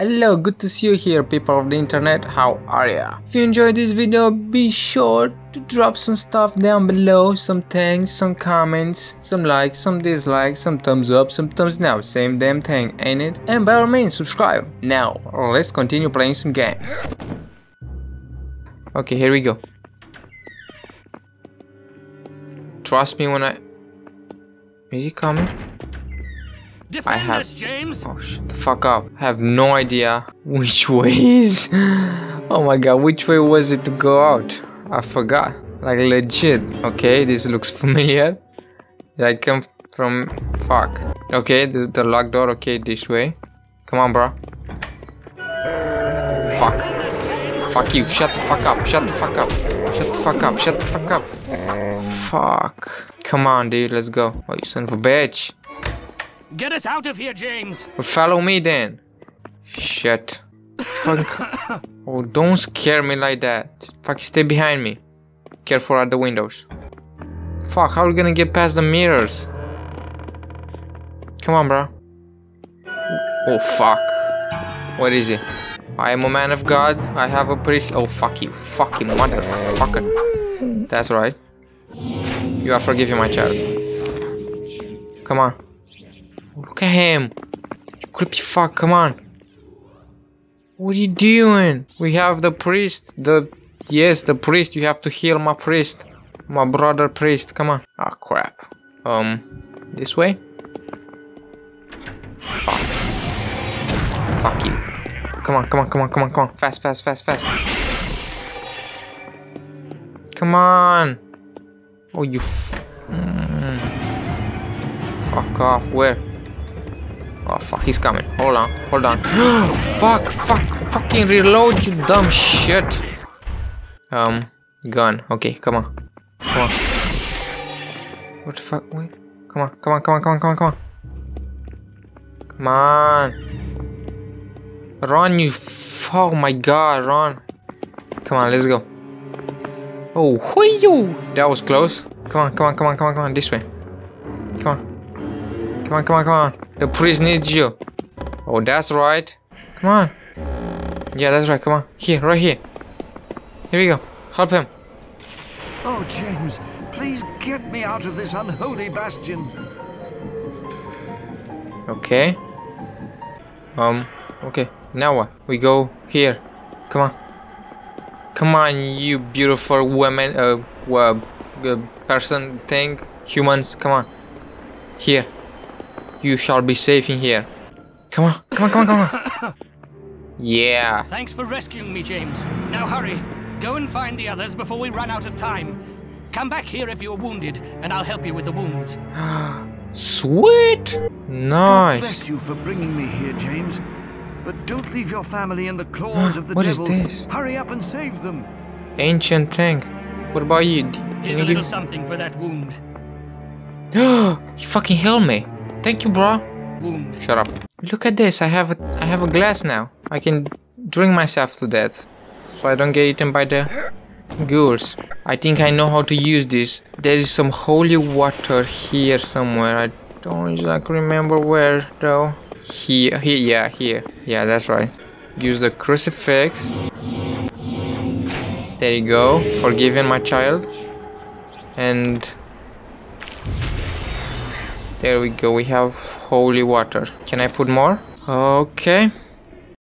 Hello, good to see you here people of the internet, how are ya? If you enjoyed this video, be sure to drop some stuff down below, some thanks, some comments, some likes, some dislikes, some thumbs up, some thumbs down, same damn thing, ain't it? And by all means, subscribe. Now, let's continue playing some games. Okay, here we go. Trust me when I... Is he coming? Defend I have- us, James. Oh, shut the fuck up. I have no idea which way is. Oh my god, which way was it to go out? I forgot. Like legit. Okay, this looks familiar. I come from... Fuck. Okay, this is the locked door. Okay, this way. Come on, bro. Fuck. Fuck you. Shut the fuck up. Shut the fuck up. Shut the fuck up. Shut the fuck up. Fuck. Come on, dude. Let's go. Oh, you son of a bitch. Get us out of here, James. Follow me then. Shit. Fuck. oh, don't scare me like that. Just fucking stay behind me. Careful at the windows. Fuck, how are we gonna get past the mirrors? Come on, bro. Oh, fuck. What is it? I am a man of God. I have a priest. Oh, fuck you. Fucking motherfucker. That's right. You are forgiven, my child. Come on. Look at him. You creepy fuck, come on. What are you doing? We have the priest. The yes, the priest. You have to heal my priest. My brother priest. Come on. Ah crap. Um this way? Fuck. Fuck you. Come on, come on, come on, come on, come on. Fast, fast, fast, fast. Come on. Oh you mm. Fuck off. Where? Oh fuck, he's coming. Hold on, hold on. fuck, fuck, fucking reload, you dumb shit. Um, gun. Okay, come on. Come on. What the fuck? Wait. Come on, come on, come on, come on, come on, come on. Come on. Run, you. Oh my god, run. Come on, let's go. Oh, whee That was close. Come on, come on, come on, come on, come on, this way. Come on. Come on, come on, come on. The priest needs you. Oh, that's right. Come on. Yeah, that's right. Come on. Here, right here. Here we go. Help him. Oh, James, please get me out of this unholy bastion. Okay. Um, okay. Now what? We go here. Come on. Come on, you beautiful woman, uh, uh, uh person thing, humans. Come on. Here. You shall be safe in here. Come on, come on, come on, come on. Yeah. Thanks for rescuing me, James. Now hurry. Go and find the others before we run out of time. Come back here if you're wounded, and I'll help you with the wounds. Sweet. Nice. God Nice. bless you for bringing me here, James. But don't leave your family in the claws of the What is devil. this? Hurry up and save them. Ancient thing. What about you? D- Here's a little something for that wound. he fucking healed me. Thank you, bro. Wound. Shut up. Look at this. I have a I have a glass now. I can drink myself to death, so I don't get eaten by the ghouls. I think I know how to use this. There is some holy water here somewhere. I don't exactly remember where though. Here, here, yeah, here. Yeah, that's right. Use the crucifix. There you go. Forgiven my child. And there we go. We have holy water. Can I put more? Okay.